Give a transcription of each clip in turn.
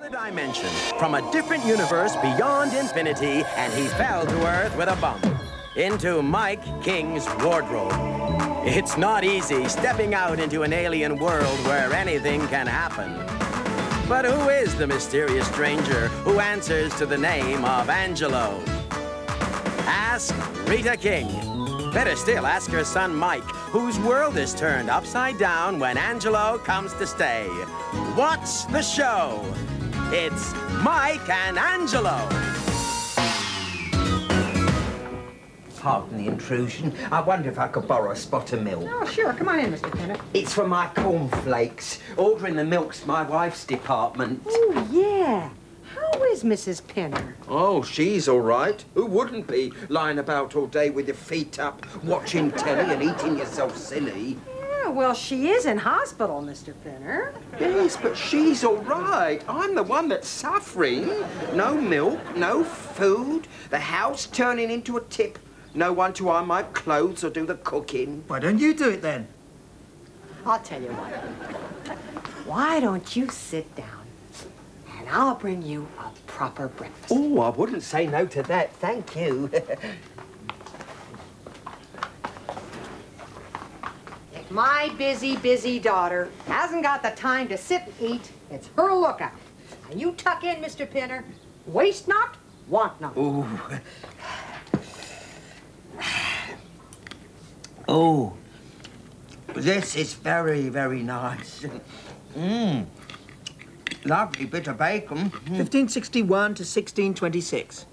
Another dimension, from a different universe beyond infinity, and he fell to Earth with a bump. Into Mike King's wardrobe. It's not easy stepping out into an alien world where anything can happen. But who is the mysterious stranger who answers to the name of Angelo? Ask Rita King. Better still, ask her son Mike, whose world is turned upside down when Angelo comes to stay. What's the show? It's Mike and Angelo. Pardon the intrusion. I wonder if I could borrow a spot of milk. Oh, sure. Come on in, Mr. Pinner. It's for my cornflakes. Ordering the milk's my wife's department. Oh, yeah. How is Mrs. Pinner? Oh, she's all right. Who wouldn't be lying about all day with your feet up, watching telly and eating yourself silly? Yeah, well, she is in hospital, Mr. Pinner. Yes, but she's all right. I'm the one that's suffering. No milk, no food, the house turning into a tip. No one to iron my clothes or do the cooking. Why don't you do it then? I'll tell you what. Why don't you sit down and I'll bring you a proper breakfast. Oh, I wouldn't say no to that. Thank you. my busy, busy daughter hasn't got the time to sit and eat, it's her lookout. Now you tuck in, Mr. Pinner. Waste not, want not. Ooh. Oh, this is very, very nice. Mmm. Lovely bit of bacon. Mm. 1561 to 1626.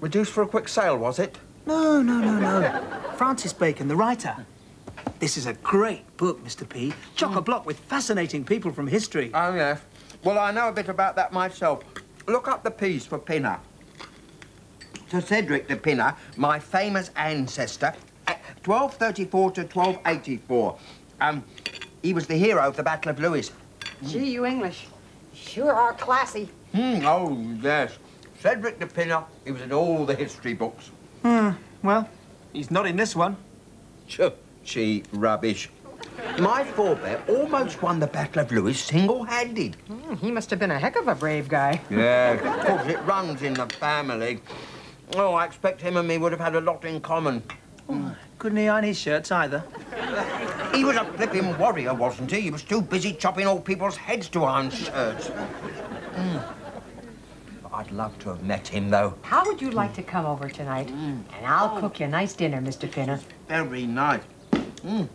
Reduced for a quick sale, was it? No, no, no, no. Francis Bacon, the writer. This is a great book, Mr. P. Chock-a-block with fascinating people from history. Oh, yes. Well, I know a bit about that myself. Look up the piece for Pinner. Sir Cedric de Pinner, my famous ancestor, 1234 to 1284. Um, he was the hero of the Battle of Lewes. Gee, you English sure are classy. Hmm, oh, yes. Cedric de Pinner, he was in all the history books. Hmm, well, he's not in this one. Sure, she rubbish. My forebear almost won the Battle of Lewes single-handed. Mm, he must have been a heck of a brave guy. Yeah, of course, it runs in the family. Oh, I expect him and me would have had a lot in common. Oh, couldn't he iron his shirts either? He was a flipping warrior, wasn't he? He was too busy chopping old people's heads to iron shirts. Mm. I'd love to have met him, though. How would you like to come over tonight? Mm. And I'll cook you a nice dinner, Mr. Pinner. Very nice. Mm.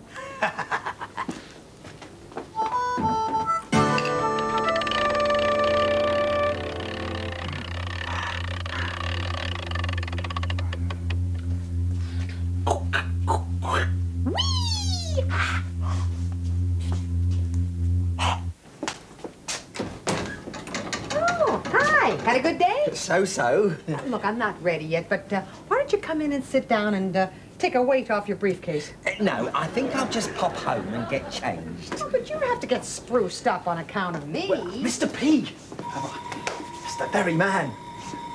Oh, hi. How a good day? so-so. Look, I'm not ready yet, but uh, why don't you come in and sit down and uh, take a weight off your briefcase? Uh, no, I think I'll just pop home and get changed. Oh, but you have to get spruced up on account of me. Well, Mr. P. Oh, it's the very man.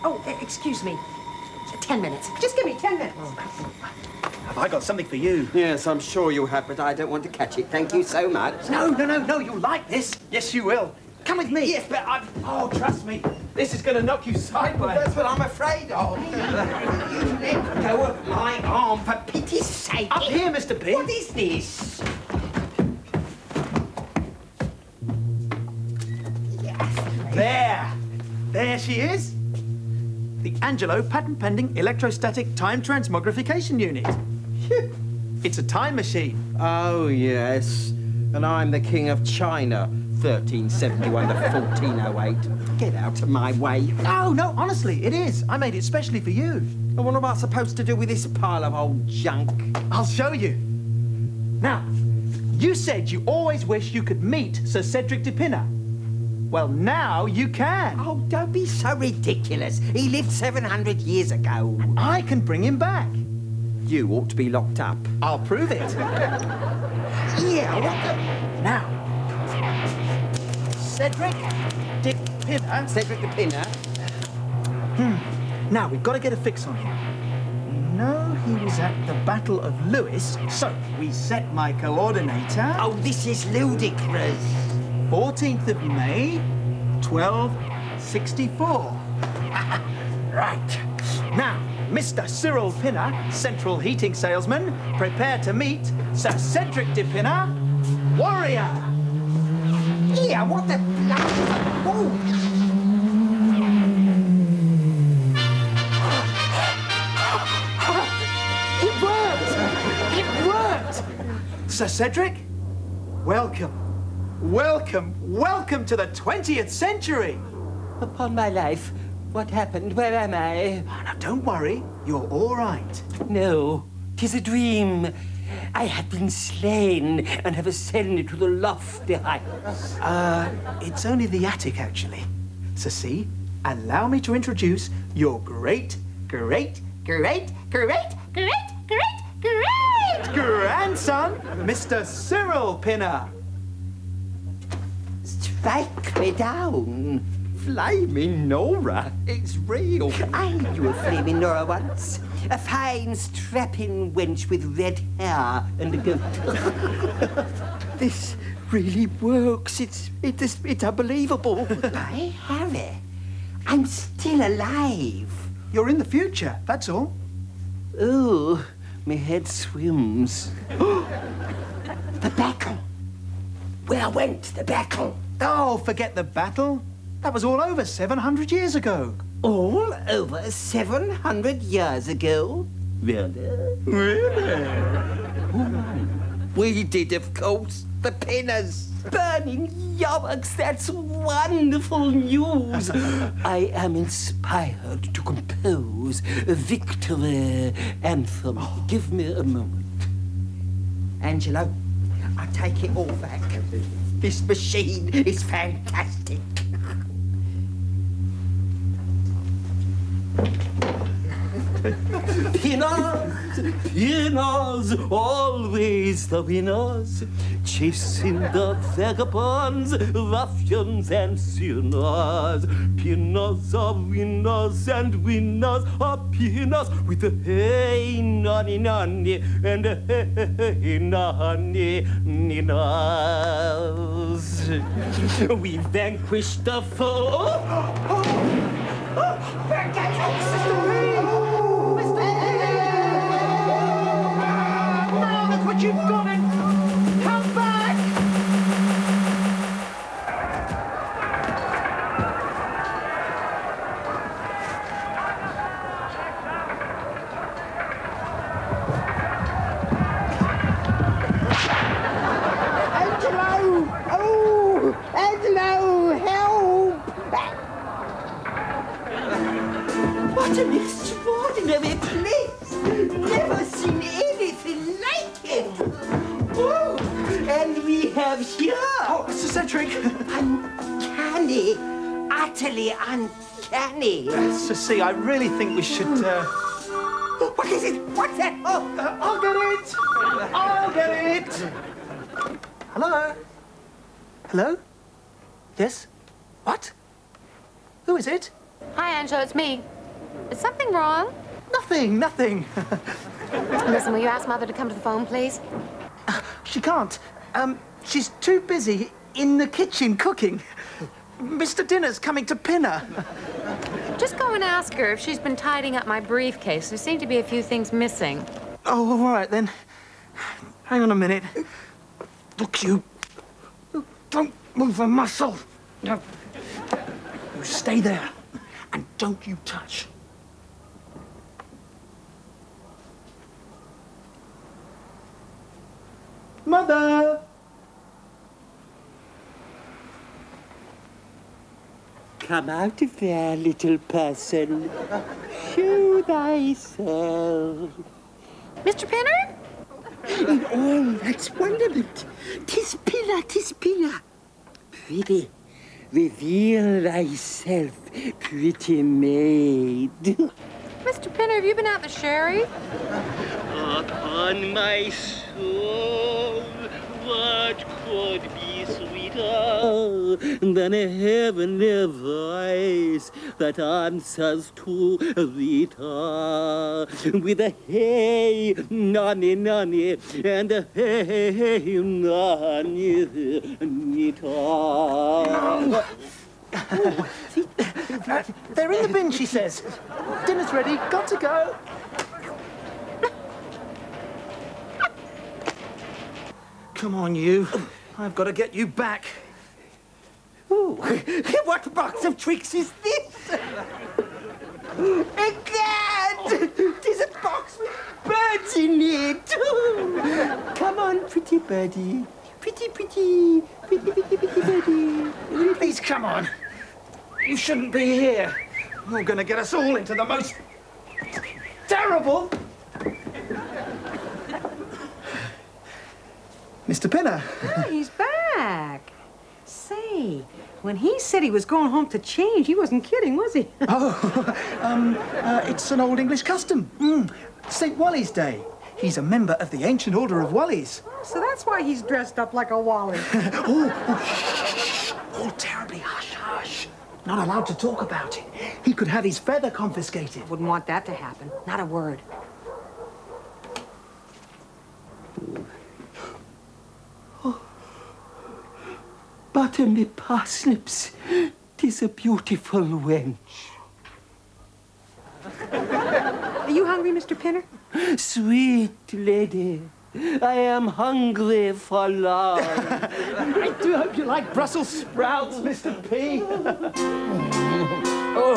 Oh, excuse me. Ten minutes. Just give me ten minutes. Have I got something for you? Yes, I'm sure you have, but I don't want to catch it. Thank you so much. No, no, no, no. You'll like this. Yes, you will. Come with me. Yes, but I... Oh, trust me. This is going to knock you sideways. Well, that's what I'm afraid of. you let go of my arm, for pity's sake. Up here, Mr. P. What is this? There. There she is. The Angelo patent-pending electrostatic time transmogrification unit. it's a time machine. Oh, yes. And I'm the king of China. 1371 to 1408. Get out of my way. No, no, honestly, it is. I made it specially for you. And what am I supposed to do with this pile of old junk? I'll show you. Now, you said you always wish you could meet Sir Cedric de Pinner. Well, now you can. Oh, don't be so ridiculous. He lived 700 years ago. I can bring him back. You ought to be locked up. I'll prove it. yeah, what the... Now, Cedric de Pinner. Cedric de Pinner. Hmm. Now, we've got to get a fix on him. We know he was at the Battle of Lewes, so we set my coordinator... Oh, this is ludicrous. 14th of May, 1264. right. Now, Mr. Cyril Pinner, central heating salesman, prepare to meet Sir Cedric de Pinner, warrior. Yeah, what the bloody... Oh! It worked! It worked! Sir Cedric, welcome. Welcome, welcome to the 20th century. Upon my life, what happened? Where am I? Now, don't worry, you're all right. No, tis a dream. I have been slain and have ascended to the lofty heights. Uh, it's only the attic, actually. So see, allow me to introduce your great, great, great, great, great, great, great grandson, Mr. Cyril Pinner. Strike me down. Flaming Nora, it's real. I knew a flaming Nora once. A fine, strapping wench with red hair and a goat. This really works. It's, it's, it's unbelievable. By Harry, I'm still alive. You're in the future, that's all. Oh, my head swims. the battle. Where went the battle? Oh, forget the battle. That was all over 700 years ago. All over 700 years ago? Really? Really? Oh, we did, of course. The pinners. Burning yarmulkes, that's wonderful news. I am inspired to compose a victory anthem. Oh. Give me a moment. Angelo, I take it all back. This machine is fantastic. Pinners, pinners, always the winners, chasing the vagabonds, ruffians and sinners. Pinners are winners and winners are pinners with the hey nonny nonny and the hey nonny ninners. We vanquished the foe. Look what you've done and we have here Oh, Sir Cedric! uncanny, utterly uncanny. So see, I really think we should, uh... What is it? What's that? Oh, uh, I'll get it! I'll get it! Hello? Hello? Yes? What? Who is it? Hi, Angelo, it's me. Is something wrong? Nothing, nothing. Listen, will you ask Mother to come to the phone, please? She can't. Um, she's too busy in the kitchen cooking. Mr. Dinner's coming to pin her. Just go and ask her if she's been tidying up my briefcase. There seem to be a few things missing. Oh, all right then. Hang on a minute. Look, you. Don't move a muscle. No. You stay there. And don't you touch. Mother! Come out of there, little person. Show thyself. Mr. Pinner? Oh, that's wonderment. Tis Pillar, tis Pillar. Pretty. Reveal thyself, pretty maid. Mr. Pinner, have you been out the sherry? Upon my soul, what could be than a heavenly voice that answers to Rita with a hey, nonny, nonny, and a hey, nonny, nita. Uh, they're in the bin, she says. Dinner's ready. Got to go. Come on, you. I've got to get you back. Ooh, what box of tricks is this? Cat! There's a box with birds in it. Come on, pretty birdie. Pretty, pretty, pretty, pretty, pretty birdie. Please, come on. You shouldn't be here. You're going to get us all into the most terrible. Mr. Pinner. Oh, he's back. Say, when he said he was going home to change, he wasn't kidding, was he? Oh, um, uh, it's an old English custom. Mm. St. Wally's Day. He's a member of the Ancient Order of Wallies. so that's why he's dressed up like a Wally. oh, oh, shh. Oh, terribly hush, hush. Not allowed to talk about it. He could have his feather confiscated. Wouldn't want that to happen. Not a word. Butter me parsnips. Tis a beautiful wench. Are you hungry, Mr. Pinner? Sweet lady, I am hungry for love. I do hope you like Brussels sprouts, Mr. P. A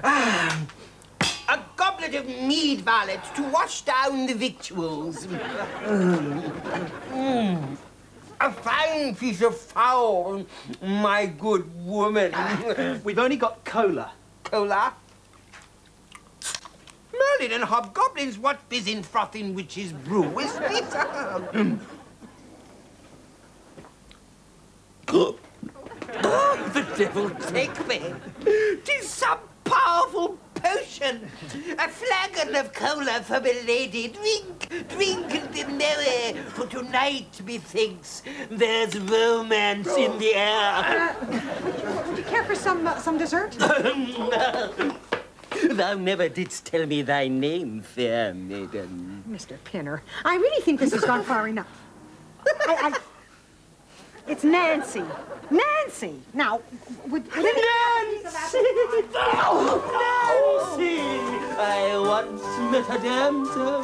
ah, goblet of mead, valet, to wash down the victuals. Mm. A fine piece of fowl, my good woman. We've only got cola. Cola? Merlin and hobgoblins, what fizzing, frothing witches brew is this? oh, the devil take me! Tis some powerful potion! A flagon of cola for my lady. Drink, drink and be merry, for tonight, methinks, there's romance in the air. Would you care for some uh, some dessert? Thou never didst tell me thy name, fair maiden. Mr. Pinner, I really think this has gone far enough. I, I... It's Nancy. Nancy! Now, would... would Nancy! Oh, Nancy! I once met a damsel,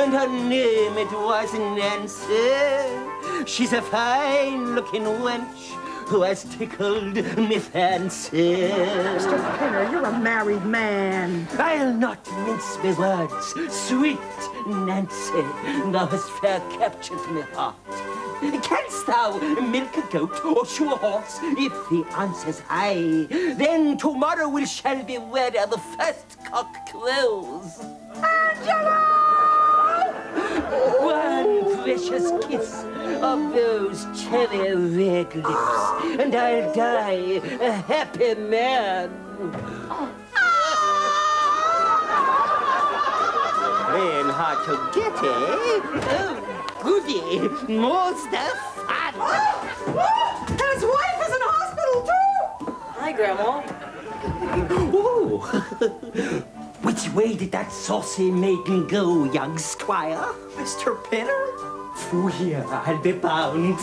and her name it was Nancy. She's a fine-looking wench who has tickled me fancy. Mr. Pinner, you're a married man. I'll not mince my words, sweet Nancy. Thou hast fair captured my heart. Canst thou milk a goat or shoe a horse? If the answer's aye, then tomorrow we shall be wed ere the first cock crows. One precious kiss of those cherry red lips, and I'll die a happy man. Playing hard to get, eh? Oh, goody. More's the fun. And his wife is in hospital, too! Hi, Grandma. Ooh. Which way did that saucy maiden go, young squire? Mr. Pinner? Through here I'll be bound.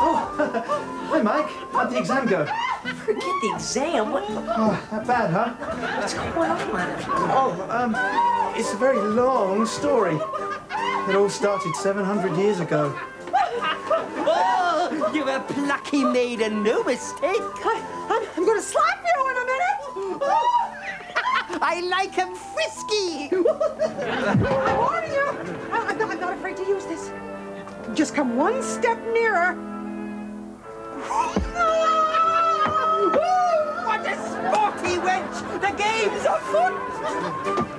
Oh, hi, Mike. How'd the exam go? Forget the exam. What, Oh, not bad, huh? what's going on? Oh, um, it's a very long story. It all started 700 years ago. Oh, you're a plucky maiden, no mistake. I, I'm, I'm going to slap you in a minute! I like him frisky. I warn you! I, I'm, not, I'm not afraid to use this. Just come one step nearer. what a sporty wench! The game's afoot!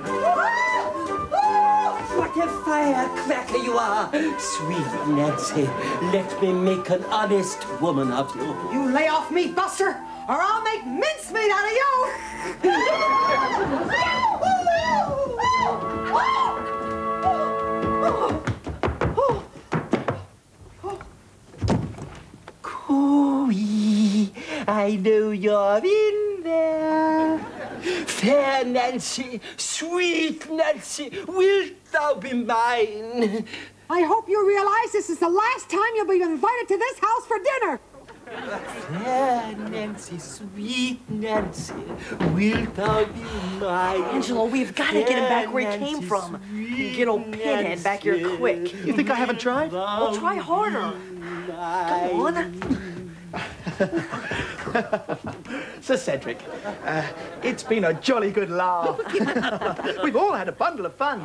What a firecracker you are! Sweet Nancy, let me make an honest woman of you. You lay off me, Buster, or I'll make mincemeat out of you! I know you're in there. Fair Nancy, sweet Nancy, wilt thou be mine? I hope you realize this is the last time you'll be invited to this house for dinner. Fair Nancy, sweet Nancy, wilt thou be mine? Angelo, we've got to get him back where he Fair came Nancy, from. Get old pinhead back here quick. You think I haven't tried? Well, try harder. Come on. Sir Cedric, uh, it's been a jolly good laugh. We've all had a bundle of fun.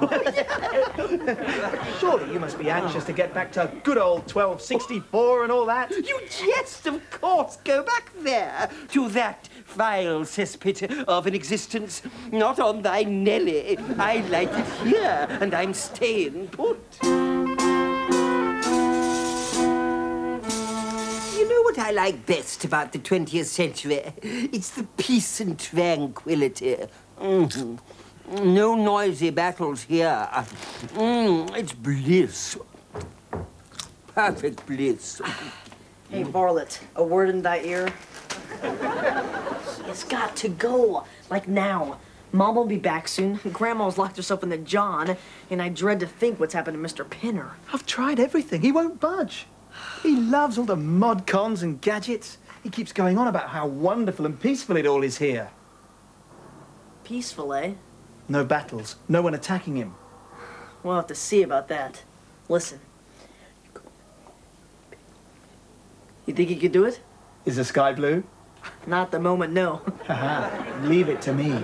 Surely you must be anxious to get back to good old 1264 and all that. You jest, of course. Go back there to that vile cesspit of an existence not on thy Nelly. I like it here, and I'm staying put. What I like best about the 20th century? It's the peace and tranquility. Mhm. No noisy battles here. Mm, it's bliss. Perfect bliss. Hey, Varlet, a word in thy ear. It's got to go, like now. Mom will be back soon. Grandma's locked herself in the John, and I dread to think what's happened to Mr. Pinner. I've tried everything. He won't budge. He loves all the mod cons and gadgets. He keeps going on about how wonderful and peaceful it all is here. Peaceful, eh? No battles, no one attacking him. We'll have to see about that. Listen. You think you could do it? Is the sky blue? Not the moment, no. Leave it to me.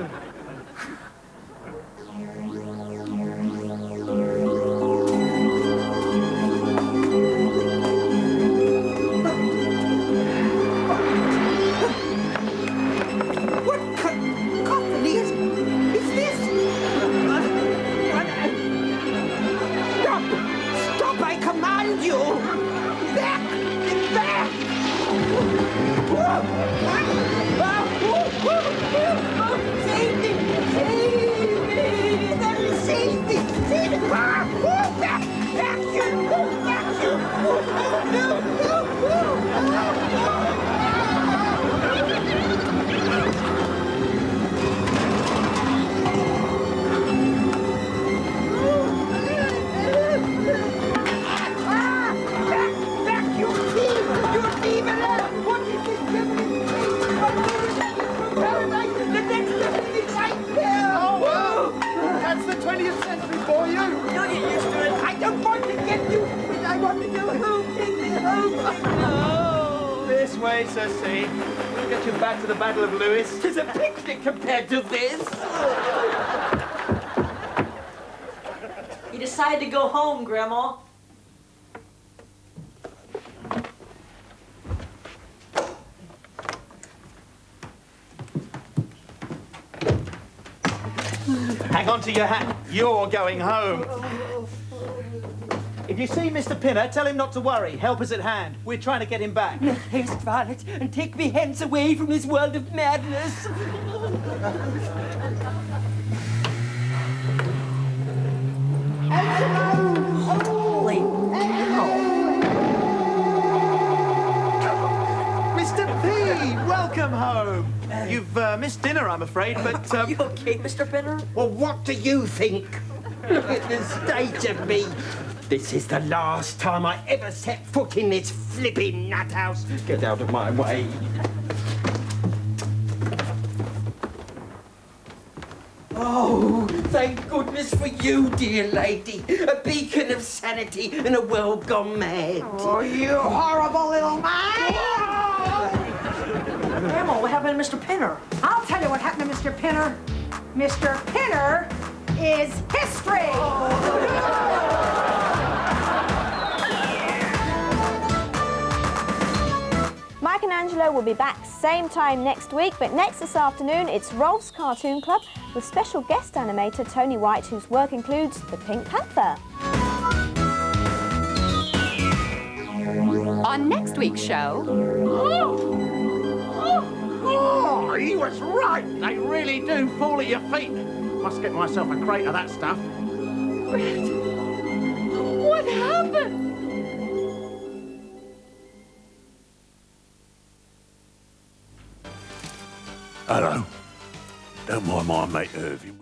Lewes. Tis a picnic compared to this. You decided to go home, Grandma. Hang on to your hat. You're going home. You see Mr. Pinner, tell him not to worry. Help is at hand. We're trying to get him back. Haste, Varlet, and take me hence away from this world of madness. Holy Mr. P, welcome home. You've uh, missed dinner, I'm afraid, but Are um, you okay, Mr. Pinner? Well, what do you think? Look at the state of me. This is the last time I ever set foot in this flipping nut house. Get out of my way. Oh, thank goodness for you, dear lady. A beacon of sanity in a world gone mad. Oh, you horrible little man! Grandma, what happened to Mr. Pinner? I'll tell you what happened to Mr. Pinner. Mr. Pinner is history! Oh. Mike and Angelo will be back same time next week, but next this afternoon it's Rolf's Cartoon Club with special guest animator Tony White, whose work includes The Pink Panther. On next week's show, Oh, he was right. They really do fall at your feet. Must get myself a crate of that stuff. what happened? Hello. The mind my mate Irving.